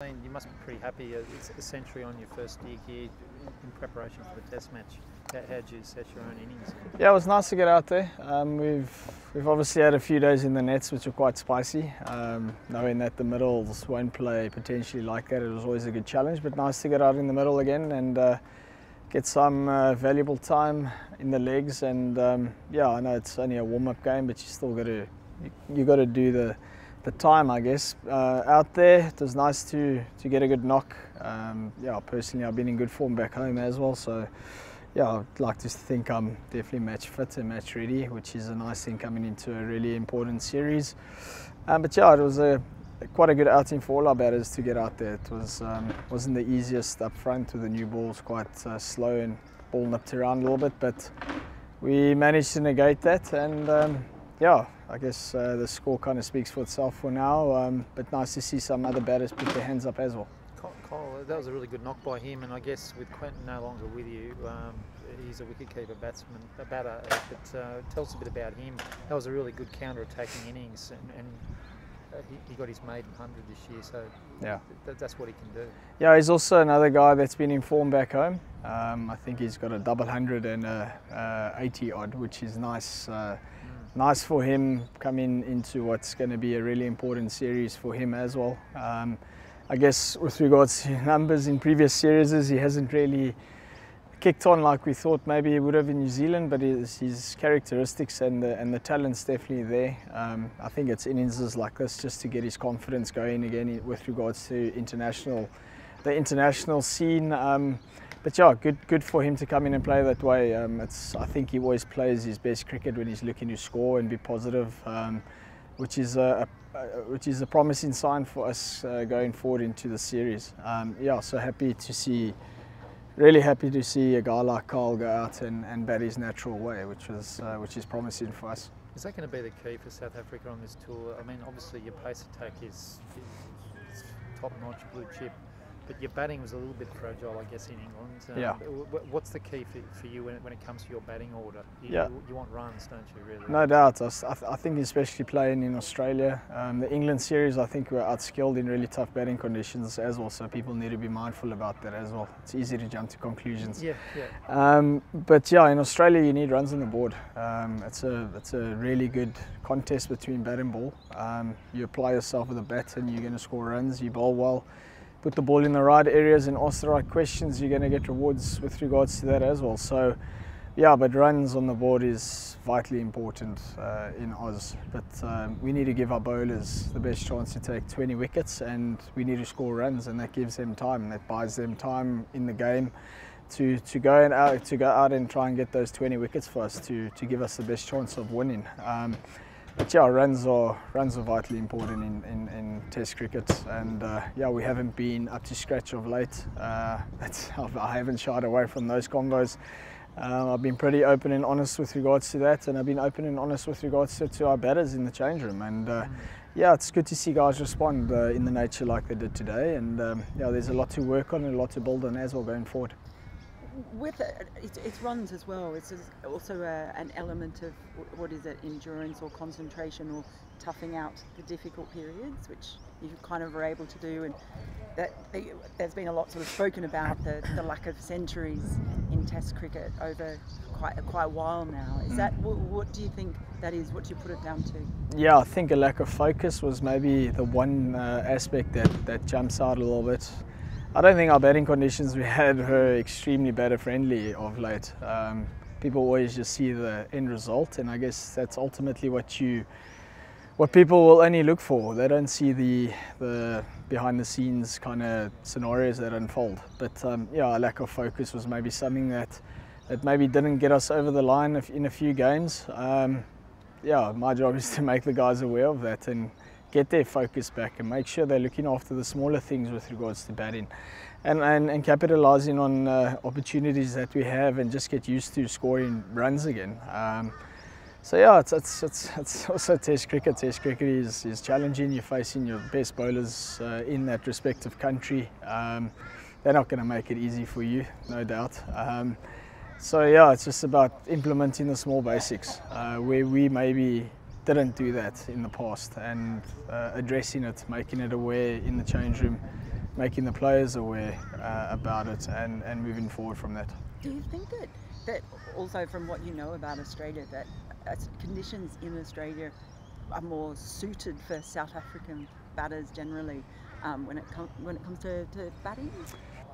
You must be pretty happy. It's a century on your first gig here in preparation for the Test match. How did you set your own innings? Yeah, it was nice to get out there. Um, we've we've obviously had a few days in the nets, which were quite spicy. Um, knowing that the middles won't play potentially like that, it was always a good challenge. But nice to get out in the middle again and uh, get some uh, valuable time in the legs. And um, yeah, I know it's only a warm-up game, but you still got to you, you got to do the the time, I guess. Uh, out there, it was nice to, to get a good knock. Um, yeah, personally, I've been in good form back home as well. So, yeah, I'd like to think I'm definitely match fit and match ready, which is a nice thing coming into a really important series. Um, but yeah, it was a quite a good outing for all our batters to get out there. It was um, wasn't the easiest up front with the new balls, quite uh, slow and ball nipped around a little bit, but we managed to negate that and um, yeah, I guess uh, the score kind of speaks for itself for now. Um, but nice to see some other batters put their hands up as well. Kyle, that was a really good knock by him, and I guess with Quinton no longer with you, um, he's a wicketkeeper batsman, a batter. But uh, tell us a bit about him. That was a really good counter-attacking innings, and, and uh, he, he, got his maiden hundred this year, so yeah, th that's what he can do. Yeah, he's also another guy that's been in form back home. Um, I think he's got a double hundred and a, a 80 odd, which is nice. Uh, nice for him coming into what's going to be a really important series for him as well. Um, I guess with regards to numbers in previous series, he hasn't really kicked on like we thought maybe he would have in New Zealand, but his, his characteristics and the, and the talent's definitely there. Um, I think it's innings like this just to get his confidence going again with regards to international, the international scene. Um, but yeah, good good for him to come in and play that way. Um, it's I think he always plays his best cricket when he's looking to score and be positive, um, which is a, a, which is a promising sign for us uh, going forward into the series. Um, yeah, so happy to see, really happy to see a guy like Carl go out and, and bat his natural way, which was uh, which is promising for us. Is that going to be the key for South Africa on this tour? I mean, obviously your pace attack is, is top notch, blue chip but your batting was a little bit fragile, I guess, in England. Um, yeah. What's the key for, for you when it, when it comes to your batting order? You, yeah. You, you want runs, don't you, really? No doubt. I, I think especially playing in Australia, um, the England series, I think we're outskilled in really tough batting conditions as well, so people need to be mindful about that as well. It's easy to jump to conclusions. Yeah, yeah. Um, but yeah, in Australia, you need runs on the board. Um, it's, a, it's a really good contest between bat and ball. Um, you apply yourself with a bat and you're going to score runs, you bowl well put the ball in the right areas and ask the right questions, you're going to get rewards with regards to that as well. So, yeah, but runs on the board is vitally important uh, in Oz. But um, we need to give our bowlers the best chance to take 20 wickets, and we need to score runs, and that gives them time. That buys them time in the game to to go and out to go out and try and get those 20 wickets for us to to give us the best chance of winning. Um, but yeah, runs are runs are vitally important in, in, in Test cricket, and uh, yeah, we haven't been up to scratch of late. Uh, I haven't shied away from those combos. Um, I've been pretty open and honest with regards to that, and I've been open and honest with regards to, to our batters in the change room. And uh, yeah, it's good to see guys respond uh, in the nature like they did today. And um, yeah, there's a lot to work on and a lot to build on as well going forward with it, it, runs as well. It's also a, an element of what is it, endurance or concentration or toughing out the difficult periods, which you kind of are able to do. And that there's been a lot sort of spoken about the, the lack of centuries in Test cricket over quite quite a while now. Is that what, what do you think that is? What do you put it down to? Yeah, I think a lack of focus was maybe the one uh, aspect that that jumps out a little bit. I don't think our batting conditions we had were extremely batter friendly of late. Um, people always just see the end result, and I guess that's ultimately what you, what people will only look for. They don't see the the behind the scenes kind of scenarios that unfold. But um, yeah, a lack of focus was maybe something that that maybe didn't get us over the line in a few games. Um, yeah, my job is to make the guys aware of that and get their focus back and make sure they're looking after the smaller things with regards to batting and, and, and capitalizing on uh, opportunities that we have and just get used to scoring runs again. Um, so yeah, it's, it's, it's, it's, also test cricket. Test cricket is, is challenging. You're facing your best bowlers uh, in that respective country. Um, they're not going to make it easy for you, no doubt. Um, so yeah, it's just about implementing the small basics uh, where we maybe didn't do that in the past and uh, addressing it, making it aware in the change room making the players aware uh, about it and, and moving forward from that. Do you think that, that also from what you know about Australia, that uh, conditions in Australia are more suited for South African batters generally um, when, it when it comes to, to batting?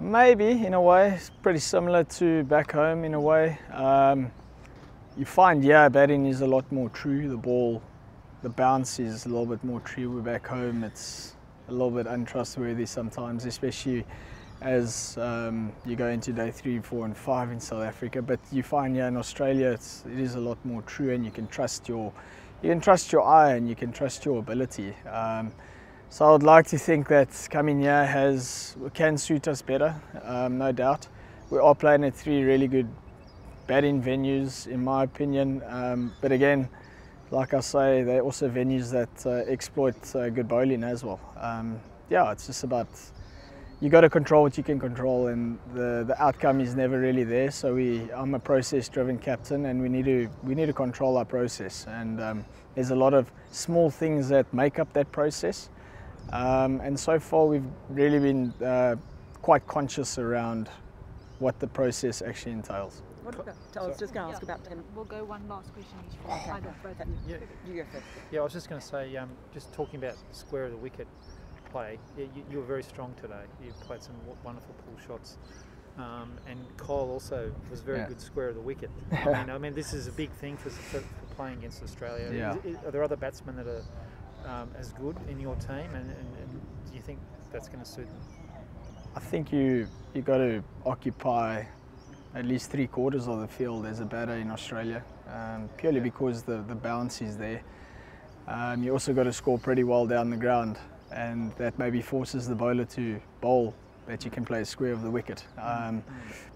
Maybe, in a way. It's pretty similar to back home in a way. Um, you find, yeah, batting is a lot more true. The ball, the bounce is a little bit more true. We're back home, it's a little bit untrustworthy sometimes, especially as um, you go into day three, four, and five in South Africa. But you find, yeah, in Australia, it's, it is a lot more true, and you can trust your, you can trust your eye, and you can trust your ability. Um, so I would like to think that coming here has can suit us better, um, no doubt. We are playing at three really good batting venues, in my opinion. Um, but again, like I say, they're also venues that uh, exploit uh, good bowling as well. Um, yeah, it's just about you got to control what you can control, and the, the outcome is never really there. So we, I'm a process-driven captain, and we need to we need to control our process. And um, there's a lot of small things that make up that process. Um, and so far, we've really been uh, quite conscious around what the process actually entails. What about, I was just going to ask Yeah, about Tim. We'll go one last question each for Okay. either both of you. Yeah, You go first. yeah. I was just going to say, um, just talking about square of the wicket play. Yeah, you, you were very strong today. You played some wonderful pull shots. Um, and Kyle also was very Yeah. good square of the wicket. I mean, I mean, this is a big thing for, for, for playing against Australia. Yeah. Is- is- are there other batsmen that are um, as good in your team, and, and, and do you think that's going to suit them? I think you you got to occupy at least three quarters of the field as a batter in Australia, um, purely because the, the balance is there. Um, you also got to score pretty well down the ground, and that maybe forces the bowler to bowl that you can play square of the wicket. Um,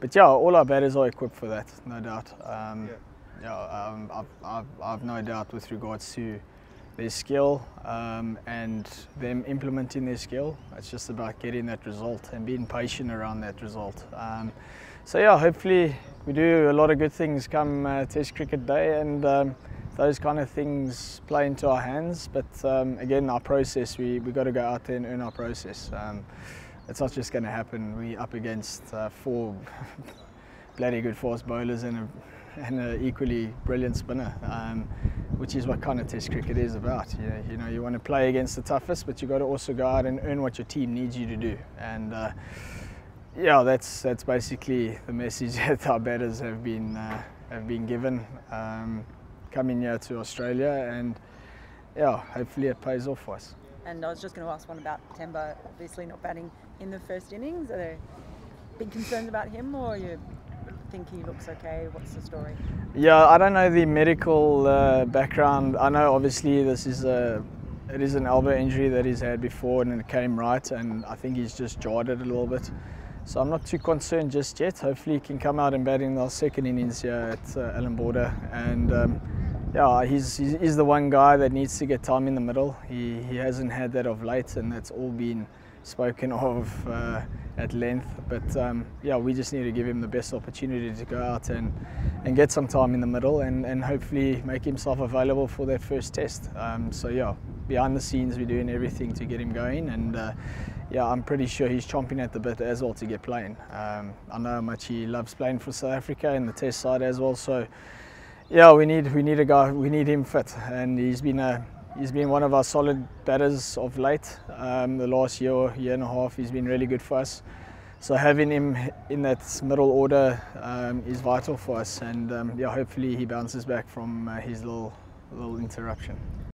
but yeah, all our batters are equipped for that, no doubt. Um, yeah, um, I've, I've, I've no doubt with regards to their skill um, and them implementing their skill. It's just about getting that result and being patient around that result. Um, so yeah, hopefully we do a lot of good things come uh, Test Cricket Day, and um, those kind of things play into our hands. But um, again, our process, we we got to go out there and earn our process. Um, it's not just going to happen. We're up against uh, four bloody good fast bowlers and a and an equally brilliant spinner, um, which is what kind of Test cricket is about. You know, you know, you want to play against the toughest, but you've got to also go out and earn what your team needs you to do. And uh, yeah, that's that's basically the message that our batters have been uh, have been given um, coming here to Australia, and yeah, hopefully it pays off for us. And I was just going to ask one about Temba, obviously not batting in the first innings. Are there big concerns about him, or you think he looks okay? What's the story? Yeah, I don't know the medical uh, background. I know obviously this is a it is an elbow injury that he's had before and it came right and I think he's just jarred it a little bit. So I'm not too concerned just yet. Hopefully he can come out and bat in the second innings here at uh, Allan Border and um, yeah, he's, he's he's the one guy that needs to get time in the middle. He he hasn't had that of late and that's all been spoken of uh, at length. But um, yeah, we just need to give him the best opportunity to go out and, and get some time in the middle and, and hopefully make himself available for that first test. Um, so yeah, behind the scenes we're doing everything to get him going and uh, yeah, I'm pretty sure he's chomping at the bit as well to get playing. Um, I know how much he loves playing for South Africa and the test side as well. So yeah, we need we need a guy, we need him fit, and he's been a he's been one of our solid batters of late. Um, the last year, year and a half, he's been really good for us. So having him in that middle order um, is vital for us, and um, yeah, hopefully he bounces back from uh, his little little interruption.